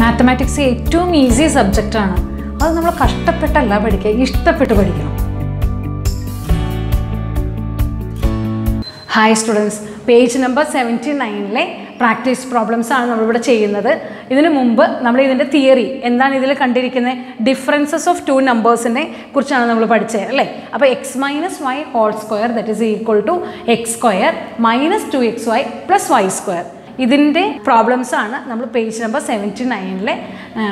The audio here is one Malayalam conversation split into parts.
മാത്തമാറ്റിക്സ് ഏറ്റവും ഈസി സബ്ജക്റ്റ് ആണ്. അത് നമ്മൾ കഷ്ടപ്പെട്ടല്ല പഠിക്കുക ഇഷ്ടപ്പെട്ട് പഠിക്കണം. Hi students page number seventy നയനിലെ practice problems ആണ് നമ്മളിവിടെ ചെയ്യുന്നത്. ഇതിനു മുമ്പ് നമ്മൾ ഇതിന്റെ തിയറി എന്താണ് ഇതിൽ കണ്ടിരിക്കുന്നത്? ഡിഫറൻസസ് ഓഫ് ടു നമ്പേഴ്സിനെ കുറിച്ചാണ് നമ്മൾ പഠിച്ചത് അല്ലേ? അപ്പോൾ x minus y whole square that is equal to x square minus two x y plus y square ഇതിന്റെ ആണ് നമ്മൾ പേജ് നമ്പർ സെവന്റി നയനിലെ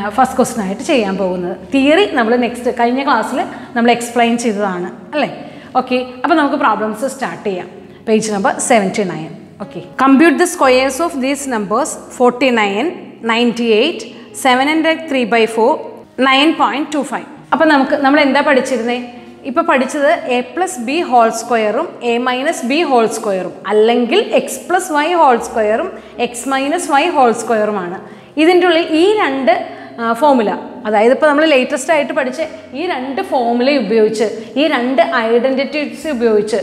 ഫസ്റ്റ് ക്വസ്റ്റൻ ആയിട്ട് ചെയ്യാൻ പോകുന്നത്. തിയറി നമ്മൾ നെക്സ്റ്റ് കഴിഞ്ഞ ക്ലാസ്സിൽ നമ്മൾ എക്സ്പ്ലെയിൻ ചെയ്തതാണ് അല്ലേ? ഓക്കെ അപ്പോൾ നമുക്ക് പ്രോബ്ലംസ് സ്റ്റാർട്ട് ചെയ്യാം. Page number seventy nine okay compute the squares of these numbers forty nine ninety eight seven hundred three by four nine point two five അപ്പോൾ നമുക്ക് നമ്മൾ എന്താ പഠിച്ചിരുന്നത് ഇപ്പോൾ പഠിച്ചത് എ പ്ലസ് ബി ഹോൾ സ്ക്വയറും എ മൈനസ് ബി ഹോൾ സ്ക്വയറും അല്ലെങ്കിൽ എക്സ് പ്ലസ് വൈ ഹോൾ സ്ക്വയറും എക്സ് മൈനസ് വൈ ഹോൾ സ്ക്വയറുമാണ് ഇതിന്റെ ഉള്ളിൽ ഈ രണ്ട് ഫോമുല അതായത് ഇപ്പോൾ നമ്മൾ ലേറ്റസ്റ്റ് ആയിട്ട് പഠിച്ച ഈ രണ്ട് ഫോമുല ഉപയോഗിച്ച് ഈ രണ്ട് ഐഡന്റിറ്റീസ് ഉപയോഗിച്ച്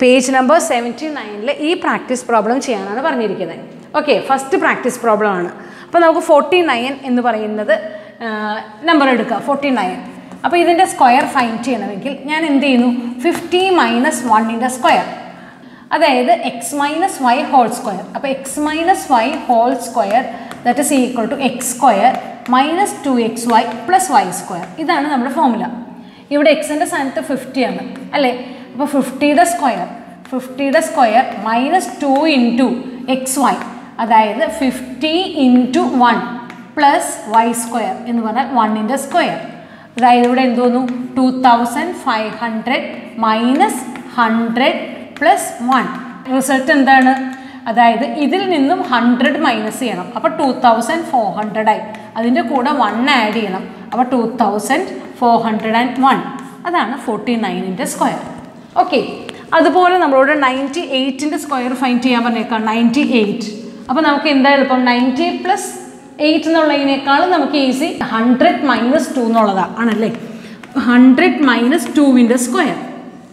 പേജ് നമ്പർ സെവന്റി നയനിൽ ഈ പ്രാക്ടീസ് പ്രോബ്ലം ചെയ്യാനാണ് പറഞ്ഞിരിക്കുന്നത് ഓക്കെ ഫസ്റ്റ് പ്രാക്ടീസ് പ്രോബ്ലം ആണ്. അപ്പോൾ നമുക്ക് ഫോർട്ടി നയൻ എന്ന് പറയുന്നത് നമ്പർ എടുക്കുക ഫോർട്ടി നയൻ അപ്പോൾ ഇതിന്റെ സ്ക്വയർ ഫൈൻഡ് ചെയ്യണമെങ്കിൽ ഞാൻ എന്ത് ചെയ്യുന്നു? ഫിഫ്റ്റി മൈനസ് വണ്ണിന്റെ സ്ക്വയർ അതായത് x minus y whole square അപ്പോൾ x minus y whole square that is equal to x square minus two x y plus y square ഇതാണ് നമ്മുടെ ഫോമുല ഇവിടെ എക്സിന്റെ സ്ഥാനത്ത് ഫിഫ്റ്റി ആണ് അല്ലേ? അപ്പോൾ ഫിഫ്റ്റിയുടെ square ഫിഫ്റ്റിയുടെ square minus two into x y അതായത് fifty into one plus y square എന്ന് പറഞ്ഞാൽ വണ്ണിന്റെ സ്ക്വയർ അതായത് ഇവിടെ എന്ത് തോന്നുന്നു two thousand five hundred minus hundred plus one result എന്താണ്? അതായത് ഇതിൽ നിന്നും ഹൺഡ്രഡ് മൈനസ് ചെയ്യണം. അപ്പോൾ ടു തൗസൻഡ് ഫോർ ഹൺഡ്രഡ് ആയി. അതിന്റെ കൂടെ വൺ ആഡ് ചെയ്യണം. അപ്പോൾ two thousand four hundred and one അതാണ് ഫോർട്ടി നയനിന്റെ സ്ക്വയർ ഓക്കെ അതുപോലെ നമ്മളോട് നയന്റി എയ്റ്റിന്റെ സ്ക്വയർ ഫൈൻഡ് ചെയ്യാൻ പറഞ്ഞേക്കാം. നയന്റി എയ്റ്റ് അപ്പോൾ നമുക്ക് എന്താ എളുപ്പം? നയന്റി പ്ലസ് എയ്റ്റ് എന്നുള്ളതിനേക്കാളും നമുക്ക് ഈസി ഹൺഡ്രഡ് മൈനസ് ടു എന്നുള്ളതാണ് ആണല്ലേ ഹൺഡ്രഡ് മൈനസ് ടുവിന്റെ സ്ക്വയർ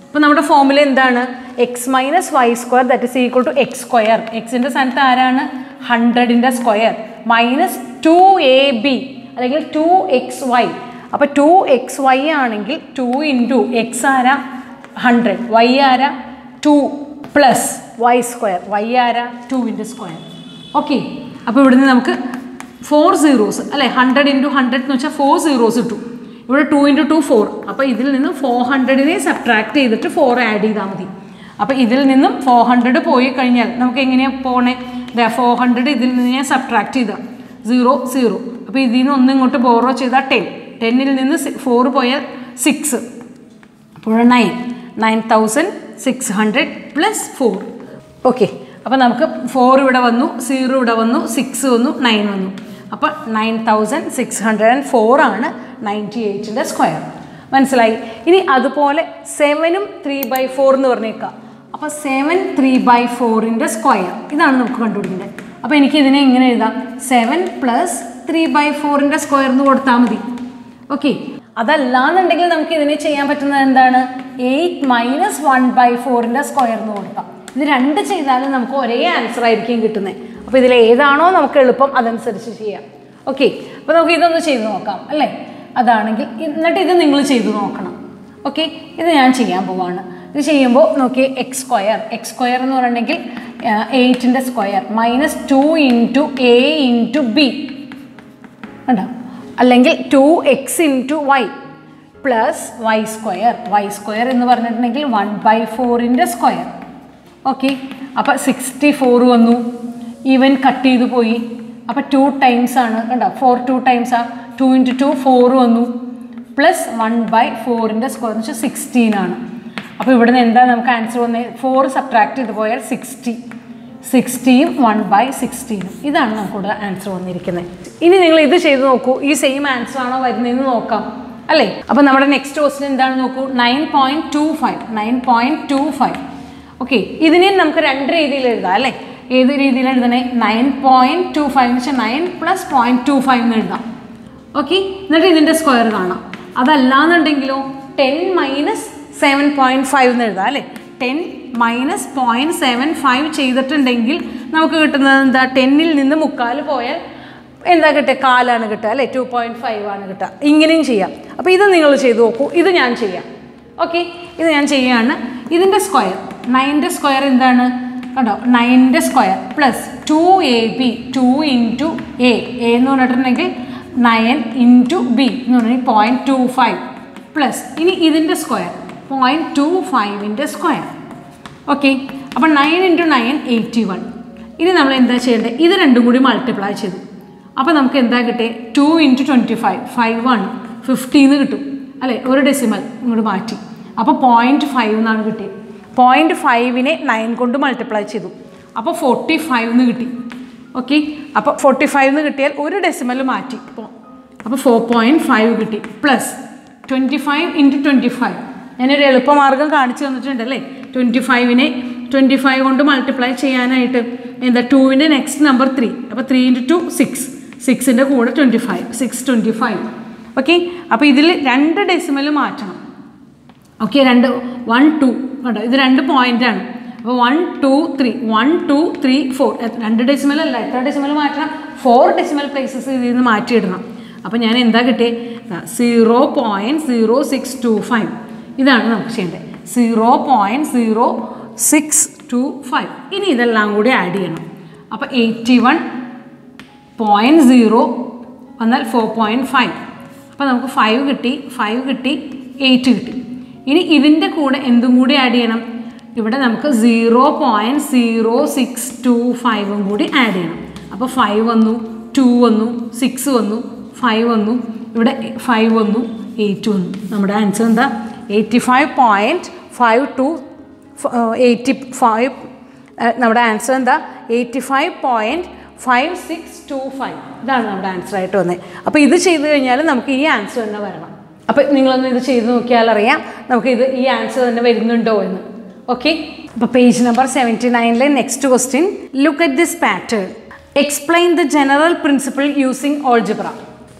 അപ്പോൾ നമ്മുടെ ഫോമുല എന്താണ്? X minus y square that is equal to x square എക്സിന്റെ സ്ഥാനത്ത് ആരാണ്? ഹൺഡ്രഡിന്റെ square minus two a b അല്ലെങ്കിൽ ടു എക്സ് വൈ അപ്പോൾ ടു എക്സ് വൈ ആണെങ്കിൽ ടു ഇന്റു എക്സ് ആരാ? ഹൺഡ്രഡ് വൈ ആരാ? Two plus y square y ആരാ? ടുവിന്റെ സ്ക്വയർ ഓക്കെ അപ്പോൾ ഇവിടുന്ന് നമുക്ക് ഫോർ സീറോസ് അല്ലേ? ഹൺഡ്രഡ് ഇന്റു ഹൺഡ്രഡ് എന്ന് വെച്ചാൽ ഫോർ സീറോസ് ഇട്ടു. ഇവിടെ ടു ഇന്റു ടു ഫോർ അപ്പോൾ ഇതിൽ നിന്നും ഫോർ ഹൺഡ്രഡിനെ സബ്ട്രാക്ട് ചെയ്തിട്ട് ഫോർ ആഡ് ചെയ്താൽ മതി. അപ്പോൾ ഇതിൽ നിന്നും ഫോർ ഹൺഡ്രഡ് പോയി കഴിഞ്ഞാൽ നമുക്ക് എങ്ങനെയാണ് പോണേ? ഫോർ ഹൺഡ്രഡ് ഇതിൽ നിന്ന് ഞാൻ സബ്ട്രാക്ട് ചെയ്താൽ സീറോ സീറോ അപ്പോൾ ഇതിൽ നിന്ന് ഒന്ന് ഇങ്ങോട്ട് ബോറോ ചെയ്താൽ ടെൻ ടെന്നിൽ നിന്ന് ഫോർ പോയാൽ സിക്സ് അപ്പോൾ nine nine thousand six hundred plus four okay അപ്പോൾ നമുക്ക് ഫോർ ഇവിടെ വന്നു സീറോ ഇവിടെ വന്നു സിക്സ് വന്നു നയൻ വന്നു. അപ്പോൾ nine thousand six hundred and four ആണ് നയന്റി എയ്റ്റിന്റെ സ്ക്വയർ മനസ്സിലായി? ഇനി അതുപോലെ സെവനും ത്രീ ബൈ ഫോർ എന്ന് പറഞ്ഞേക്കാം. അപ്പോൾ സെവൻ ത്രീ ബൈ ഫോറിന്റെ സ്ക്വയർ ഇതാണ് നമുക്ക് കണ്ടുപിടിക്കേണ്ടത്. അപ്പോൾ എനിക്ക് ഇതിനെ ഇങ്ങനെ എഴുതാം. സെവൻ പ്ലസ് ത്രീ ബൈ ഫോറിന്റെ സ്ക്വയർ എന്ന് കൊടുത്താൽ മതി. ഓക്കെ അതല്ലാന്നുണ്ടെങ്കിൽ നമുക്ക് ഇതിനെ ചെയ്യാൻ പറ്റുന്നത് എന്താണ്? എയ്റ്റ് മൈനസ് വൺ ബൈ ഫോറിന്റെ സ്ക്വയർ എന്ന് കൊടുക്കാം. ഇത് രണ്ട് ചെയ്താലും നമുക്ക് ഒരേ ആൻസർ ആയിരിക്കും കിട്ടുന്നത് അപ്പോൾ ഇതിൽ ഏതാണോ നമുക്ക് എളുപ്പം അതനുസരിച്ച് ചെയ്യാം. ഓക്കെ അപ്പോൾ നമുക്ക് ഇതൊന്ന് ചെയ്ത് നോക്കാം അല്ലേ? അതാണെങ്കിൽ എന്നിട്ട് ഇത് നിങ്ങൾ ചെയ്ത് നോക്കണം. ഓക്കെ ഇത് ഞാൻ ചെയ്യാൻ പോവാണ്. ഇത് ചെയ്യുമ്പോൾ നോക്കി എക്സ് സ്ക്വയർ എക്സ് സ്ക്വയർ എന്ന് പറഞ്ഞിട്ടുണ്ടെങ്കിൽ എയ്റ്റിന്റെ square minus two into a into b ഉണ്ടോ അല്ലെങ്കിൽ two x into y plus y square y square എന്ന് പറഞ്ഞിട്ടുണ്ടെങ്കിൽ വൺ ബൈ ഫോറിന്റെ സ്ക്വയർ ഓക്കെ അപ്പോൾ സിക്സ്റ്റി ഫോർ വന്നു. ഈവൻ കട്ട് ചെയ്ത് പോയി. അപ്പോൾ ടു ടൈംസ് ആണ്. കണ്ടോ? ഫോർ ടു ടൈംസ് ആ. ടു ഇന്റു ടു ഫോർ വന്നു. പ്ലസ് വൺ ബൈ ഫോറിന്റെ സ്ക്വയർ എന്ന് വെച്ചാൽ സിക്സ്റ്റീൻ ആണ്. അപ്പോൾ ഇവിടെ നിന്ന് എന്താ നമുക്ക് ആൻസർ വന്നത് ഫോർ സബ്ട്രാക്ട് ചെയ്ത് പോയാൽ സിക്സ്റ്റി സിക്സ്റ്റിയും വൺ ബൈ സിക്സ്റ്റീനും ഇതാണ് നമുക്കിവിടെ ആൻസർ വന്നിരിക്കുന്നത് ഇനി നിങ്ങൾ ഇത് ചെയ്ത് നോക്കൂ. ഈ സെയിം ആൻസർ ആണോ വരുന്നതെന്ന് നോക്കാം. അല്ലേ? അപ്പോൾ നമ്മുടെ നെക്സ്റ്റ് ക്വസ്റ്റ്യൻ എന്താണ് നോക്കൂ? Nine point two five nine point two five okay ഇതിനെ നമുക്ക് രണ്ട് രീതിയിൽ എഴുതാം അല്ലേ? ഏത് രീതിയിൽ എഴുതണേ? നയൻ പോയിന്റ് ടു ഫൈവ് എന്ന് വെച്ചാൽ nine plus point two five എന്ന് എഴുതാം. ഓക്കെ എന്നിട്ട് ഇതിന്റെ സ്ക്വയർ കാണാം. അതല്ലാന്നുണ്ടെങ്കിലോ ten minus seven point five എന്ന് എഴുതാം അല്ലേ? Ten minus point seven five ചെയ്തിട്ടുണ്ടെങ്കിൽ നമുക്ക് കിട്ടുന്നത് എന്താ? ടെന്നിൽ നിന്ന് മുക്കാൽ പോയാൽ എന്താ കിട്ടുക? കാലാണ് കിട്ടുക അല്ലേ? ടു പോയിന്റ് ഫൈവ് ആണ് കിട്ടുക. ഇങ്ങനെയും ചെയ്യാം. അപ്പോൾ ഇത് നിങ്ങൾ ചെയ്തു നോക്കൂ. ഇത് ഞാൻ ചെയ്യാം. ഓക്കെ ഇത് ഞാൻ ചെയ്യുകയാണ് ഇതിന്റെ സ്ക്വയർ നയന്റെ സ്ക്വയർ എന്താണ്? കണ്ടോ? നയന്റെ square plus two a b two into a a എന്ന് പറഞ്ഞിട്ടുണ്ടെങ്കിൽ നയൻ ഇന്റു ബി എന്ന് പറഞ്ഞിട്ടുണ്ടെങ്കിൽ പോയിന്റ് ടു ഫൈവ് പ്ലസ് ഇനി ഇതിന്റെ സ്ക്വയർ പോയിന്റ് ടു ഫൈവിന്റെ സ്ക്വയർ ഓക്കെ അപ്പം nine into nine eighty one ഇനി നമ്മൾ എന്താ ചെയ്യേണ്ടത്? ഇത് രണ്ടും കൂടി മൾട്ടിപ്ലൈ ചെയ്തു. അപ്പോൾ നമുക്ക് എന്താ കിട്ടിയത് two into twenty five five one ഫിഫ്റ്റീന്ന് കിട്ടും. അല്ലേ? ഒരു ഡെസിമൽ ഇങ്ങോട്ട് മാറ്റി. അപ്പോൾ പോയിന്റ് ഫൈവ് എന്നാണ് കിട്ടിയത് പോയിന്റ് ഫൈവിനെ നയൻ കൊണ്ട് മൾട്ടിപ്ലൈ ചെയ്തു. അപ്പോൾ ഫോർട്ടി ഫൈവ് എന്ന് കിട്ടി. ഓക്കെ അപ്പോൾ ഫോർട്ടി ഫൈവ് എന്ന് കിട്ടിയാൽ ഒരു ഡെസിമൽ മാറ്റി. ഇപ്പോൾ അപ്പോൾ ഫോർ പോയിന്റ് ഫൈവ് കിട്ടി. Plus twenty five into twenty five ഞാനൊരു എളുപ്പമാർഗം കാണിച്ചു തന്നിട്ടുണ്ടല്ലേ ട്വന്റി ഫൈവിനെ ട്വന്റി ഫൈവ് കൊണ്ട് മൾട്ടിപ്ലൈ ചെയ്യാനായിട്ട്. എന്താ ടൂവിന്റെ നെക്സ്റ്റ് നമ്പർ ത്രീ അപ്പോൾ ത്രീ ഇന്റു ടു സിക്സ് സിക്സിന്റെ കൂടെ twenty five six twenty five okay അപ്പോൾ ഇതിൽ രണ്ട് ഡെസിമൽ മാറ്റണം. ഓക്കെ രണ്ട് വൺ ടു കേട്ടോ ഇത് രണ്ട് പോയിന്റാണ് അപ്പോൾ one two three one two three four രണ്ട് ഡെസിമൽ അല്ല എത്ര ഡെസിമൽ മാറ്റണം? ഫോർ ഡെസിമൽ പ്ലേസസ് ഇതിൽ നിന്ന് മാറ്റിയിടണം. അപ്പോൾ ഞാൻ എന്താ കിട്ടിയത് zero point zero six two five ഇതാണ് നമുക്ക് ചെയ്യേണ്ടത്. Zero point zero six two five ഇനി ഇതെല്ലാം കൂടി ആഡ് ചെയ്യണം. അപ്പോൾ എയ്റ്റി വൺ പോയിന്റ് സീറോ വന്നാൽ ഫോർ പോയിന്റ് ഫൈവ് അപ്പോൾ നമുക്ക് ഫൈവ് കിട്ടി ഫൈവ് കിട്ടി എയ്റ്റ് കിട്ടി. ഇനി ഇതിന്റെ കൂടെ എന്തും കൂടി ആഡ് ചെയ്യണം. ഇവിടെ നമുക്ക് zero point zero six two ഫൈവും കൂടി ആഡ് ചെയ്യണം. അപ്പോൾ ഫൈവ് വന്നു ടു വന്നു സിക്സ് വന്നു ഫൈവ് വന്നു ഇവിടെ ഫൈവ് വന്നു എയ്റ്റ് വന്നു. നമ്മുടെ ആൻസർ എന്താ? Eighty five point five two eighty five നമ്മുടെ ആൻസർ എന്താ? Eighty five point five six two five ഇതാണ് നമ്മുടെ ആൻസർ ആയിട്ട് വന്നത് അപ്പോൾ ഇത് ചെയ്ത് കഴിഞ്ഞാൽ നമുക്ക് ഈ ആൻസർ തന്നെ വരണം. അപ്പോൾ നിങ്ങളൊന്ന് ഇത് ചെയ്ത് നോക്കിയാൽ അറിയാം. നമുക്ക് ഇത് ഈ ആൻസർ തന്നെ വരുന്നുണ്ടോ എന്ന്. ഓക്കെ അപ്പോൾ page number seventy നയനിലെ next question look at this pattern explain the general principle using algebra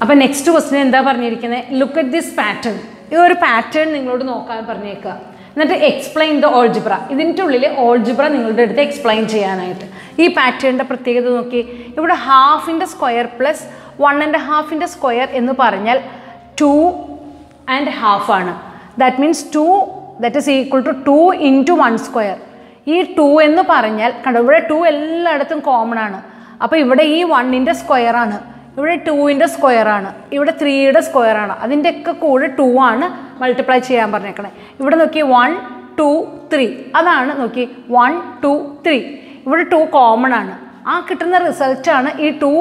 അപ്പോൾ നെക്സ്റ്റ് ക്വസ്റ്റ്യൻ എന്താ പറഞ്ഞിരിക്കുന്നത് ലുക്ക് അറ്റ് ദിസ് പാറ്റേൺ ഈ ഒരു പാറ്റേൺ നിങ്ങളോട് നോക്കാൻ പറഞ്ഞേക്കുക എന്നിട്ട് എക്സ്പ്ലെയിൻ ദ ഓൾജിബ്ര ഇതിന്റെ ഉള്ളിൽ ഓൾജിബ്ര നിങ്ങളുടെ അടുത്ത് എക്സ്പ്ലെയിൻ ചെയ്യാനായിട്ട്. ഈ പാറ്റേണിന്റെ പ്രത്യേകത നോക്കി. ഇവിടെ ഹാഫിന്റെ സ്ക്വയർ പ്ലസ് വൺ ആൻഡ് ഹാഫിന്റെ സ്ക്വയർ എന്ന് പറഞ്ഞാൽ ടു ആൻഡ് ഹാഫ് ആണ്. That means two that is equal to two into one square ഈ ടു എന്ന് പറഞ്ഞാൽ കണ്ടോ ഇവിടെ ടു എല്ലായിടത്തും കോമൺ ആണ്. അപ്പോൾ ഇവിടെ ഈ വണ്ണിന്റെ സ്ക്വയർ ആണ്. ഇവിടെ ടൂവിന്റെ സ്ക്വയർ ആണ്. ഇവിടെ ത്രീയുടെ സ്ക്വയർ ആണ്. അതിന്റെയൊക്കെ കൂടെ ടു ആണ് മൾട്ടിപ്ലൈ ചെയ്യാൻ പറഞ്ഞേക്കണേ. ഇവിടെ നോക്കി വൺ ടു ത്രീ അതാണ് നോക്കി വൺ ടു ത്രീ ഇവിടെ ടു കോമൺ ആണ്. ആ കിട്ടുന്ന റിസൾട്ടാണ് ഈ ടു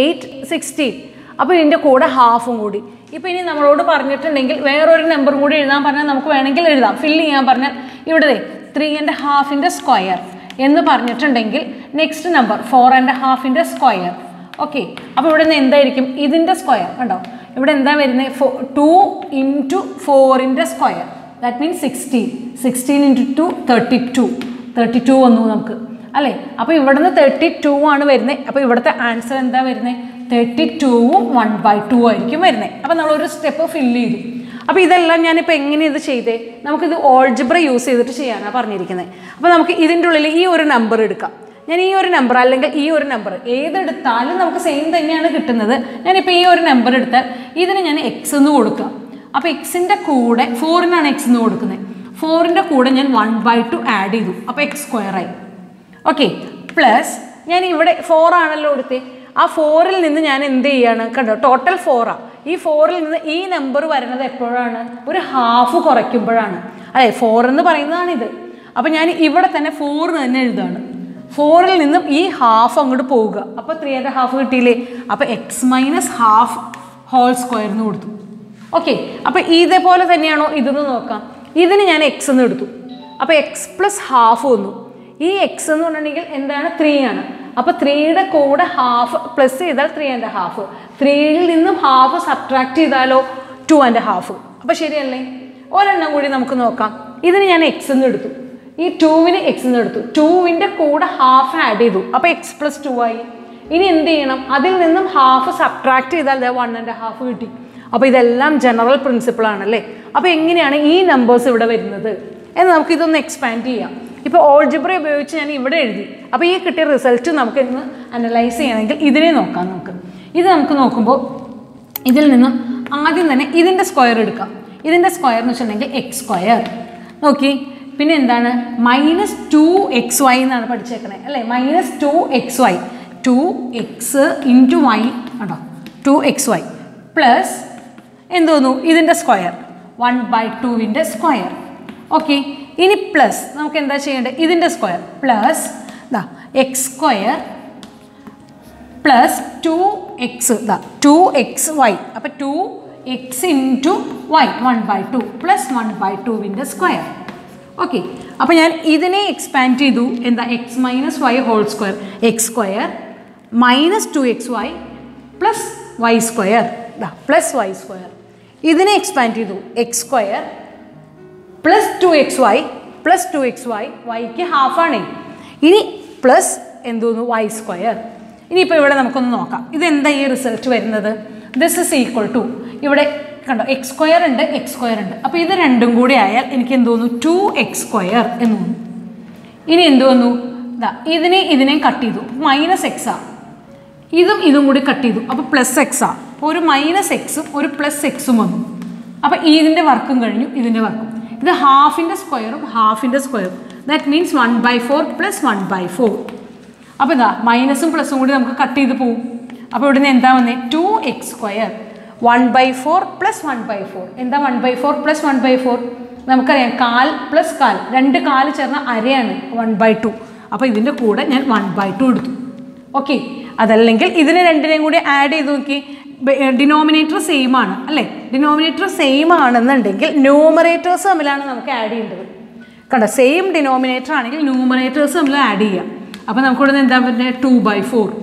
എയ്റ്റ് സിക്സ്റ്റീൻ അപ്പോൾ ഇതിന്റെ കൂടെ ഹാഫും കൂടി. ഇപ്പോൾ ഇനി നമ്മളോട് പറഞ്ഞിട്ടുണ്ടെങ്കിൽ വേറൊരു നമ്പർ കൂടി എഴുതാൻ പറഞ്ഞാൽ നമുക്ക് വേണമെങ്കിൽ എഴുതാം. ഫില്ല് ചെയ്യാൻ പറഞ്ഞാൽ ഇവിടെ ത്രീ ആൻഡ് ഹാഫിന്റെ സ്ക്വയർ എന്ന് പറഞ്ഞിട്ടുണ്ടെങ്കിൽ നെക്സ്റ്റ് നമ്പർ ഫോർ ആൻഡ് ഹാഫിന്റെ സ്ക്വയർ ഓക്കെ അപ്പോൾ ഇവിടെ നിന്ന് എന്തായിരിക്കും? ഇതിന്റെ സ്ക്വയർ കണ്ടോ? ഇവിടെ എന്താ വരുന്നത് ഫോ ടു ഇന്റു ഫോറിന്റെ square that means sixteen sixteen into two thirty two thirty two വന്നു നമുക്ക്. അല്ലേ? അപ്പോൾ ഇവിടുന്ന് തേർട്ടി ടു ആണ് വരുന്നത് അപ്പോൾ ഇവിടുത്തെ ആൻസർ എന്താ വരുന്നത് തേർട്ടി ടൂവും വൺ ബൈ ടു ആയിരിക്കും വരുന്നത് അപ്പോൾ നമ്മളൊരു സ്റ്റെപ്പ് ഫില്ല് ചെയ്തു. അപ്പോൾ ഇതെല്ലാം ഞാനിപ്പോൾ എങ്ങനെ ഇത് ചെയ്തേ? നമുക്കിത് ഓൾജിബ്ര യൂസ് ചെയ്തിട്ട് ചെയ്യാനാണ് പറഞ്ഞിരിക്കുന്നത് അപ്പോൾ നമുക്ക് ഇതിന്റെ ഉള്ളിൽ ഈ ഒരു നമ്പർ എടുക്കാം. ഞാൻ ഈ ഒരു നമ്പർ അല്ലെങ്കിൽ ഈ ഒരു നമ്പർ ഏതെടുത്താലും നമുക്ക് സെയിം തന്നെയാണ് കിട്ടുന്നത്. ഞാനിപ്പോൾ ഈ ഒരു നമ്പർ എടുത്താൽ ഇതിന് ഞാൻ എക്സ് എന്ന് കൊടുക്കാം അപ്പോൾ എക്സിന്റെ കൂടെ ഫോറിനാണ് എക്സ് എന്ന് കൊടുക്കുന്നത്. ഫോറിന്റെ കൂടെ ഞാൻ വൺ ബൈ ടു ആഡ് ചെയ്തു. അപ്പോൾ എക്സ് സ്ക്വയറായി ഓക്കെ പ്ലസ് ഞാൻ ഇവിടെ ഫോറാണല്ലോ കൊടുത്തേ ആ ഫോറിൽ നിന്ന് ഞാൻ എന്ത് ചെയ്യാണ്? കണ്ടോ ടോട്ടൽ ഫോറാണ് ഈ ഫോറിൽ നിന്ന് ഈ നമ്പർ വരുന്നത് എപ്പോഴാണ്? ഒരു ഹാഫ് കുറയ്ക്കുമ്പോഴാണ്. അതെ ഫോർ എന്ന് പറയുന്നതാണിത്. അപ്പോൾ ഞാൻ ഇവിടെ തന്നെ ഫോർ തന്നെ എഴുതാണ് ഫോറിൽ നിന്നും ഈ ഹാഫ് അങ്ങോട്ട് പോവുക. അപ്പോൾ ത്രീ ആൻഡ് ഹാഫ് കിട്ടിയില്ലേ? അപ്പോൾ x minus half whole square എന്ന് കൊടുത്തു. ഓക്കെ അപ്പോൾ ഇതേപോലെ തന്നെയാണോ ഇതെന്ന് നോക്കാം. ഇതിന് ഞാൻ എക്സ് എന്ന് എടുത്തു. അപ്പോൾ എക്സ് പ്ലസ് ഹാഫ് വന്നു. ഈ എക്സ് എന്ന് പറഞ്ഞിട്ടുണ്ടെങ്കിൽ എന്താണ്? ത്രീ ആണ്. അപ്പോൾ ത്രീയുടെ കൂടെ ഹാഫ് പ്ലസ് ചെയ്താൽ ത്രീ ആൻഡ് ഹാഫ് ത്രീയിൽ നിന്നും ഹാഫ് സബ്ട്രാക്ട് ചെയ്താലോ ടു ആൻഡ് ഹാഫ് അപ്പോൾ ശരിയല്ലേ? ഒരെണ്ണം കൂടി നമുക്ക് നോക്കാം. ഇതിന് ഞാൻ എക്സ് എന്ന് എടുത്തു. ഈ ടൂവിന് എക്സ് എന്ന് എടുത്തു. ടൂവിന്റെ കൂടെ ഹാഫ് ആഡ് ചെയ്തു. അപ്പോൾ എക്സ് പ്ലസ് ടു ആയി. ഇനി എന്ത് ചെയ്യണം? അതിൽ നിന്നും ഹാഫ് സബ്ട്രാക്ട് ചെയ്താൽ വൺ ആൻഡ് ഹാഫ് കിട്ടി. അപ്പോൾ ഇതെല്ലാം ജനറൽ പ്രിൻസിപ്പിൾ ആണല്ലേ? അപ്പോൾ എങ്ങനെയാണ് ഈ നമ്പേഴ്സ് ഇവിടെ വരുന്നത്? എന്ന് നമുക്ക് ഇതൊന്ന് എക്സ്പാൻഡ് ചെയ്യാം. ഇപ്പോൾ ഓൾജിബ്ര ഉപയോഗിച്ച് ഞാൻ ഇവിടെ എഴുതി. അപ്പോൾ ഈ കിട്ടിയ റിസൾട്ട് നമുക്ക് ഇന്ന് അനലൈസ് ചെയ്യണമെങ്കിൽ ഇതിനെ നോക്കാം. നമുക്ക് ഇത് നമുക്ക് നോക്കുമ്പോൾ ഇതിൽ നിന്നും ആദ്യം തന്നെ ഇതിന്റെ സ്ക്വയർ എടുക്കാം. ഇതിന്റെ സ്ക്വയർ എന്ന് വെച്ചിട്ടുണ്ടെങ്കിൽ എക്സ് സ്ക്വയർ നോക്കി. പിന്നെ എന്താണ്? മൈനസ് ടു എക്സ് വൈ എന്നാണ് പഠിച്ചേക്കണേ. അല്ലേ? Minus two x y two x into y കേട്ടോ ടു എക്സ് വൈ പ്ലസ് എന്തോന്നു ഇതിന്റെ സ്ക്വയർ വൺ ബൈ ടുവിന്റെ സ്ക്വയർ ഓക്കെ ഇനി പ്ലസ് നമുക്ക് എന്താ ചെയ്യേണ്ടത്? ഇതിന്റെ സ്ക്വയർ പ്ലസ് ഇതാ x square plus two x ഇതാ ടു എക്സ് വൈ അപ്പോൾ two x into y one by two plus one by ടുവിന്റെ സ്ക്വയർ ഓക്കെ അപ്പോൾ ഞാൻ ഇതിനെ എക്സ്പാൻഡ് ചെയ്തു. എന്താ x minus y whole square x square minus two x y plus y square plus y square ഇതിനെ എക്സ്പാൻഡ് ചെയ്തു. X square plus two x y plus two x y വൈക്ക് ഹാഫാണ് ഇനി പ്ലസ് എന്തോന്നു വൈ സ്ക്വയർ ഇനിയിപ്പോൾ ഇവിടെ നമുക്കൊന്ന് നോക്കാം. ഇതെന്താ ഈ റിസൾട്ട് വരുന്നത്? ദിസ് ഇസ് ഈക്വൾ ടു ഇവിടെ കണ്ടോ എക്സ് സ്ക്വയർ ഉണ്ട് എക്സ് സ്ക്വയർ ഉണ്ട്. അപ്പോൾ ഇത് രണ്ടും കൂടി ആയാൽ എനിക്ക് എന്ത് തോന്നുന്നു ടു എക്സ് സ്ക്വയർ എന്ന് തോന്നുന്നു ഇനി എന്ത് വന്നു? ഇതാ ഇതിനെ ഇതിനെയും കട്ട് ചെയ്തു. മൈനസ് എക്സാ ഇതും ഇതും കൂടി കട്ട് ചെയ്തു. അപ്പോൾ പ്ലസ് എക്സാ അപ്പോൾ ഒരു മൈനസ് എക്സും ഒരു പ്ലസ് എക്സും വന്നു. അപ്പോൾ ഇതിന്റെ വർക്കും കഴിഞ്ഞു ഇതിന്റെ വർക്കും ഇത് ഹാഫിന്റെ സ്ക്വയറും ഹാഫിന്റെ സ്ക്വയറും that means one by four plus one by four അപ്പോൾ ഇതാ മൈനസും പ്ലസും കൂടി നമുക്ക് കട്ട് ചെയ്ത് പോവും. അപ്പോൾ ഇവിടുന്ന് എന്താ വന്നേ? Two x square one by four plus one by four എന്താ one by four plus one by four നമുക്കറിയാം കാൽ പ്ലസ് കാൽ. രണ്ട് കാൽ ചേർന്ന അരയാണ് വൺ ബൈ ടു അപ്പോൾ ഇതിന്റെ കൂടെ ഞാൻ വൺ ബൈ ടു എടുത്തു. ഓക്കെ അതല്ലെങ്കിൽ ഇതിന് രണ്ടിനെയും കൂടി ആഡ് ചെയ്ത് നോക്കി ഡിനോമിനേറ്റർ സെയിം ആണ് അല്ലേ? ഡിനോമിനേറ്റർ സെയിം ആണെന്നുണ്ടെങ്കിൽ ന്യൂമറേറ്റേഴ്സ് തമ്മിലാണ് നമുക്ക് ആഡ് ചെയ്യേണ്ടത്. കണ്ടോ? സെയിം ഡിനോമിനേറ്റർ ആണെങ്കിൽ ന്യൂമറേറ്റേഴ്സ് തമ്മിൽ ആഡ് ചെയ്യാം. അപ്പോൾ നമുക്കിവിടെ എന്താ പറഞ്ഞത് ടു ബൈ ഫോർ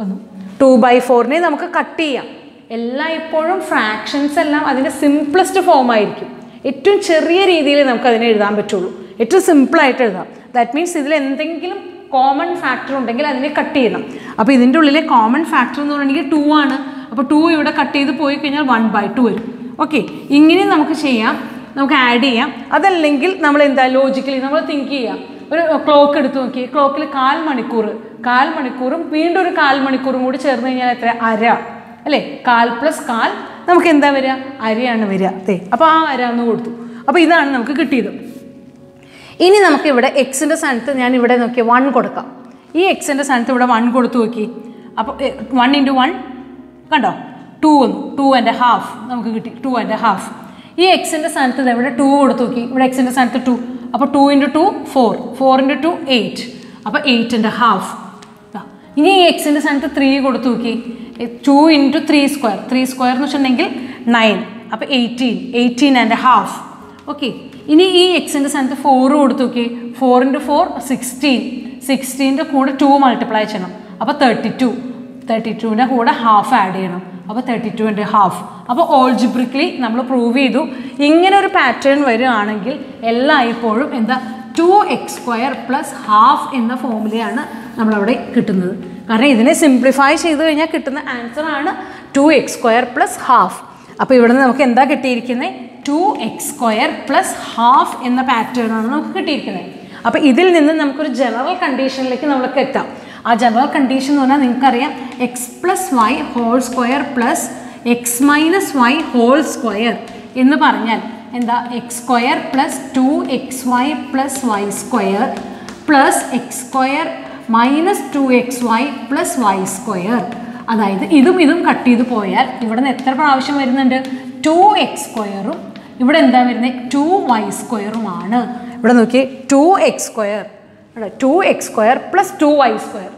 വന്നു. ടു ബൈ ഫോറിനെ നമുക്ക് കട്ട് ചെയ്യാം. എല്ലാ ഇപ്പോഴും ഫ്രാക്ഷൻസ് എല്ലാം അതിന്റെ സിംപ്ലസ്റ്റ് ഫോം ആയിരിക്കും. ഏറ്റവും ചെറിയ രീതിയിൽ നമുക്ക് അതിനെ എഴുതാൻ പറ്റുള്ളൂ. ഏറ്റവും സിമ്പിളായിട്ട് എഴുതാം. ദാറ്റ് മീൻസ് ഇതിൽ എന്തെങ്കിലും കോമൺ ഫാക്ടർ ഉണ്ടെങ്കിൽ അതിനെ കട്ട് ചെയ്യണം. അപ്പോൾ ഇതിന്റെ ഉള്ളിലെ കോമൺ ഫാക്ടർ എന്ന് പറഞ്ഞെങ്കിൽ ടു ആണ്. അപ്പോൾ ടു ഇവിടെ കട്ട് ചെയ്ത് പോയി കഴിഞ്ഞാൽ വൺ ബൈ ടു വരും. ഓക്കെ ഇങ്ങനെ നമുക്ക് ചെയ്യാം. നമുക്ക് ആഡ് ചെയ്യാം. അതല്ലെങ്കിൽ നമ്മൾ എന്താ ലോജിക്കലി നമ്മൾ തിങ്ക് ചെയ്യാം. ഒരു ക്ലോക്ക് എടുത്ത് നോക്കി ക്ലോക്കിൽ കാൽ മണിക്കൂർ. കാൽ മണിക്കൂറും വീണ്ടും ഒരു കാൽ മണിക്കൂറും കൂടി ചേർന്ന് കഴിഞ്ഞാൽ എത്ര? അര. അല്ലേ? കാൽ പ്ലസ് കാൽ. നമുക്ക് എന്താ വരിക? അരയാണ് വരിക. അതെ അപ്പോൾ ആ അര ഒന്ന് കൊടുത്തു. അപ്പോൾ ഇതാണ് നമുക്ക് കിട്ടിയത്. ഇനി നമുക്ക് ഇവിടെ എക്സിന്റെ സ്ഥാനത്ത് ഞാൻ ഇവിടെ നോക്കി വൺ കൊടുക്കാം. ഈ എക്സിന്റെ സ്ഥാനത്ത് ഇവിടെ വൺ കൊടുത്തു നോക്കി അപ്പോൾ വൺ ഇന്റു വൺ കണ്ടോ? ടു ടു ആൻഡ് ഹാഫ് നമുക്ക് കിട്ടി. ടു ആൻഡ് ഹാഫ് ഈ എക്സിന്റെ സ്ഥാനത്ത് ഇവിടെ ടു കൊടുത്തു നോക്കി. ഇവിടെ എക്സിന്റെ സ്ഥാനത്ത് ടു അപ്പോൾ two into two four four into two eight അപ്പോൾ എയ്റ്റ് ആൻഡ് ഹാഫ് ഇനി ഈ എക്സിന്റെ സ്ഥാനത്ത് ത്രീ കൊടുത്തു നോക്കി. Two into three square three square എന്ന് വെച്ചിട്ടുണ്ടെങ്കിൽ നയൻ അപ്പോൾ eighteen eighteen and half okay ഇനി ഈ എക്സിന്റെ സ്ഥാനത്ത് ഫോർ കൊടുത്തു നോക്കി. ഫോർ ഇന്റു ഫോർ സിക്സ്റ്റീൻ സിക്സ്റ്റീന്റെ കൂടെ ടു മൾട്ടിപ്ലൈ ചെയ്യണം. അപ്പോൾ തേർട്ടി ടു തേർട്ടി ടുവിന്റെ കൂടെ ഹാഫ് ആഡ് ചെയ്യണം. അപ്പോൾ തേർട്ടി ടു ആൻഡ് ഹാഫ് അപ്പോൾ ഓൾജിബ്രിക്കലി നമ്മൾ പ്രൂവ് ചെയ്തു. ഇങ്ങനെ ഒരു പാറ്റേൺ വരികയാണെങ്കിൽ എല്ലായ്പ്പോഴും എന്താ two x square plus half എന്ന ഫോമിലെയാണ് നമ്മളവിടെ കിട്ടുന്നത്. കാരണം ഇതിനെ സിംപ്ലിഫൈ ചെയ്ത് കഴിഞ്ഞാൽ കിട്ടുന്ന ആൻസർ ആണ് two x square plus half അപ്പോൾ ഇവിടെ നിന്ന് നമുക്ക് എന്താ കിട്ടിയിരിക്കുന്നത് two x square plus half എന്ന പാറ്റേൺ ആണ് നമുക്ക് കിട്ടിയിരിക്കുന്നത് അപ്പോൾ ഇതിൽ നിന്ന് നമുക്കൊരു ജനറൽ കണ്ടീഷനിലേക്ക് നമ്മൾക്ക് എത്താം ആ ജനറൽ കണ്ടീഷൻ എന്ന് പറഞ്ഞാൽ നിങ്ങൾക്കറിയാം x plus y whole square plus x minus y whole square എന്ന് പറഞ്ഞാൽ എന്താ? X square plus two x y plus y square plus x square minus two x y plus y square അതായത് ഇതും ഇതും കട്ട് ചെയ്ത് പോയാൽ ഇവിടെ നിന്ന് എത്ര പ്രാവശ്യം വരുന്നുണ്ട്? ടു എക്സ് സ്ക്വയറും ഇവിടെ എന്താ വരുന്നത് ടു വൈ സ്ക്വയറുമാണ് ഇവിടെ നോക്കി two x square two x square plus two y square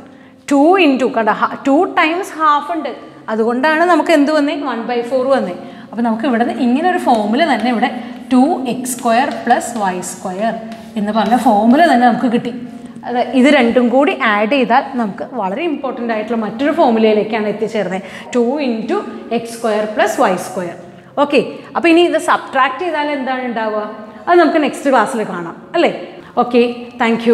two into കണ്ട ടു ടൈംസ് ഹാഫ് ഉണ്ട്. അതുകൊണ്ടാണ് നമുക്ക് എന്ത് വന്നേ? വൺ ബൈ ഫോർ വന്നേ. അപ്പോൾ നമുക്ക് ഇവിടെ നിന്ന് ഇങ്ങനെ ഒരു ഫോമുല തന്നെ ഇവിടെ two x square plus y square എന്ന് പറഞ്ഞ ഫോമുല തന്നെ നമുക്ക് കിട്ടി. അത് ഇത് രണ്ടും കൂടി ആഡ് ചെയ്താൽ നമുക്ക് വളരെ ഇമ്പോർട്ടന്റ് ആയിട്ടുള്ള മറ്റൊരു ഫോമുലയിലേക്കാണ് എത്തിച്ചേർന്നത് two into x square plus y square okay അപ്പോൾ ഇനി ഇത് സബ്ട്രാക്ട് ചെയ്താൽ എന്താണ് ഉണ്ടാവുക? അത് നമുക്ക് നെക്സ്റ്റ് ക്ലാസ്സിൽ കാണാം. അല്ലേ? Okay thank